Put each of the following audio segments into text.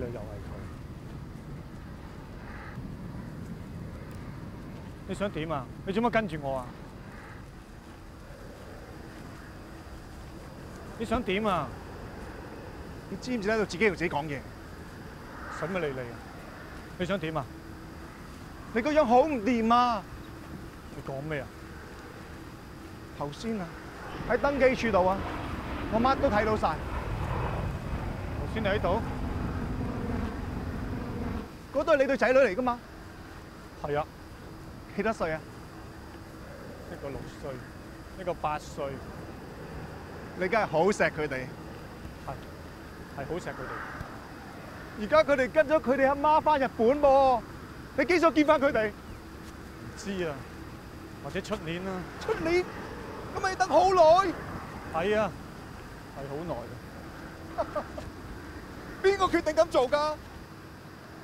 又係佢。你想點啊？你做乜跟住我啊？你想點啊？你知唔知喺度自己同自己講嘢？使乜理你啊？你想點啊？你個樣好唔掂啊！你講咩啊？頭先啊，喺登記處度啊，我乜都睇到晒。頭先你喺度？嗰都係你對仔女嚟噶嘛？係啊，幾多歲啊？一個六歲，一個八歲，你梗係好錫佢哋。係係好錫佢哋。而家佢哋跟咗佢哋阿媽翻日本喎，你幾想見翻佢哋？唔知啊，或者出年啦。出年咁咪等好耐？係啊，係好耐嘅。邊個決定咁做㗎？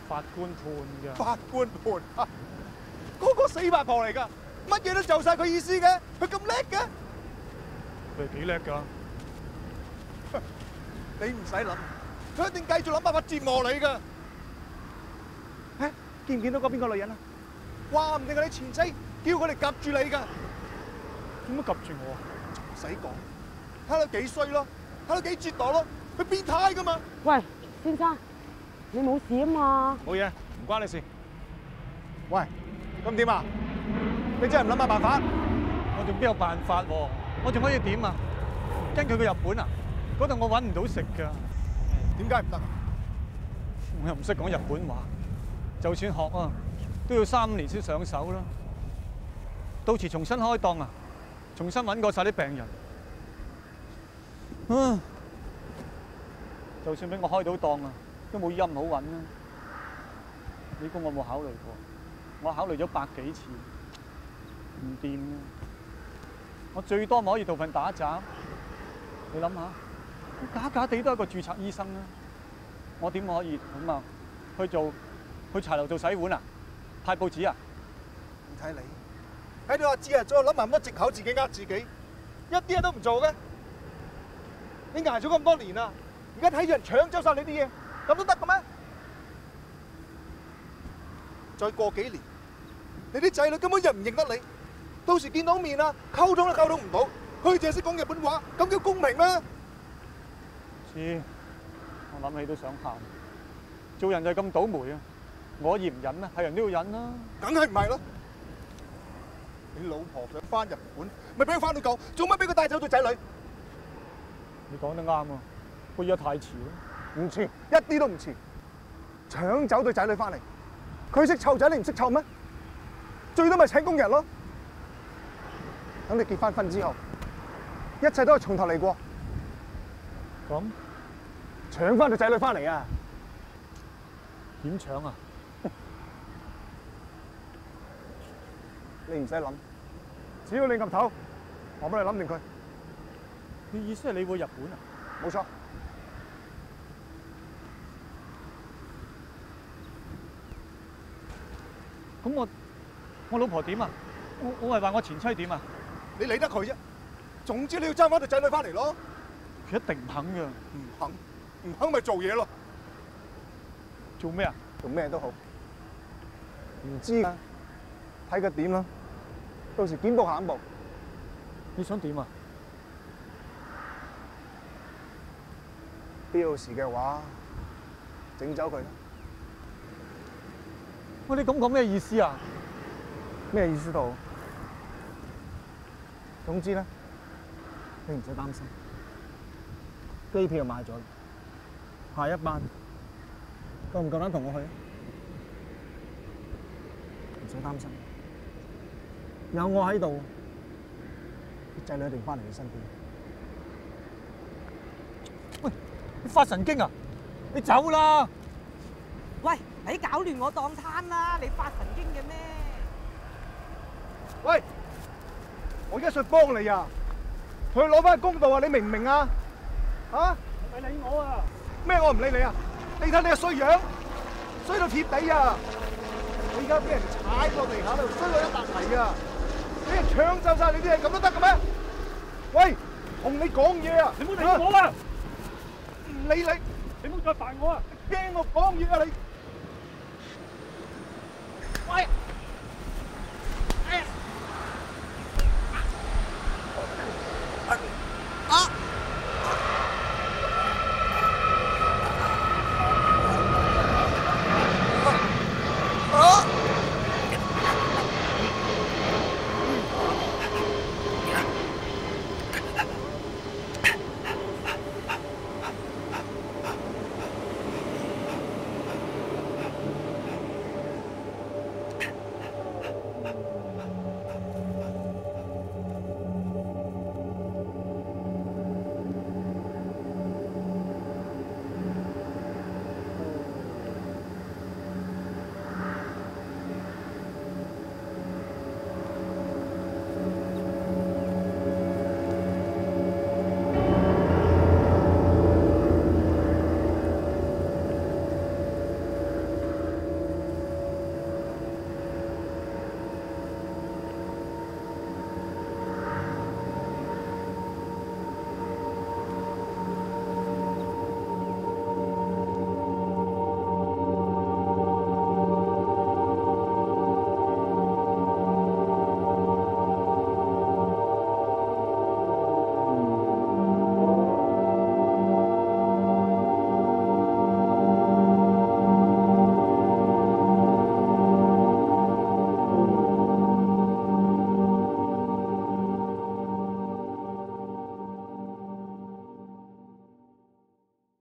法官判㗎。法官判。嗰個死八婆嚟㗎，乜嘢都就晒佢意思嘅，佢咁叻嘅。佢係幾叻㗎？你唔使諗，佢一定繼續諗辦法折磨你㗎。誒，見唔見到嗰邊個女人啊？話唔定係你前妻，叫佢哋夾住你㗎。點解夾住我啊？唔使講，睇到幾衰咯，睇到幾折墮咯，佢變態㗎嘛。喂，先生，你冇事啊嘛？冇嘢，唔關你事。喂，咁點啊？你真係唔諗下辦法？我仲邊有辦法喎？我仲可以點啊？跟佢去日本啊？嗰度我揾唔到食㗎。點解唔得？我又唔識講日本話，就算學啊，都要三年先上手啦。到時重新開檔啊，重新揾過晒啲病人。嗯！就算俾我開到檔啊，都冇音好揾啦。你估我冇考慮過？我考慮咗百幾次，唔掂！我最多咪可以做份打雜。你諗下，假假地都係一個註冊醫生啦。我點可以咁啊？去做去茶樓做洗碗啊？派報紙啊？唔睇你喺度阿志啊，再諗埋咁多藉口，自己呃自己，一啲嘢都唔做嘅。你捱咗咁多年啦，而家睇住人搶走晒你啲嘢，咁都得嘅咩？再過幾年，你啲仔女根本就唔認得你，到時見到面啊，溝通都溝通唔到，佢淨係識講日本話，咁叫公平咩？知，我諗起都想喊。做人就係咁倒霉啊！我嫌唔忍啊？係人都要忍啦。梗係唔係咯？你老婆想翻日本，咪俾佢翻到夠，做乜俾佢帶走對仔女？你講得啱啊！不過而家太遲啦。唔似，一啲都唔似。搶走對仔女翻嚟，佢識湊仔，你唔識湊咩？最多咪請工人咯。等你結翻婚之後，一切都係從頭嚟過。咁搶翻對仔女翻嚟啊！點搶啊？你唔使諗，只要你岌頭，我幫你諗掂佢。你意思係你會日本啊？冇錯。咁我我老婆點啊？我我係話我前妻點啊？你理得佢啫。總之你要爭翻對仔女翻嚟咯。佢一定唔肯㗎。唔肯，唔肯咪做嘢咯。做咩啊？做咩都好，唔知啊，睇佢點啦。到時見步行步。你想點啊？必要時嘅話，整走佢啦。喂，你咁讲咩意思啊？咩意思都好。總之咧，你唔使擔心，機票買咗，下一班夠唔夠膽同我去？唔使擔心，有我喺度，啲仔女一定翻嚟你身邊。喂，你發神經啊！你走啦！喂，你搞亂我檔攤啦！你發神經嘅咩？喂，我而家想幫你啊，佢攞翻公道啊！你明唔明啊？啊？你理我啊！咩我唔理你啊？你睇你個衰樣，衰到貼地啊！我而家俾人踩落地下度，衰到一笪泥啊！俾人搶走晒你啲嘢，咁都得嘅咩？喂，同你講嘢啊！你唔好理我啊！唔理你，你唔好再煩我啊！惊我講嘢啊你！喂！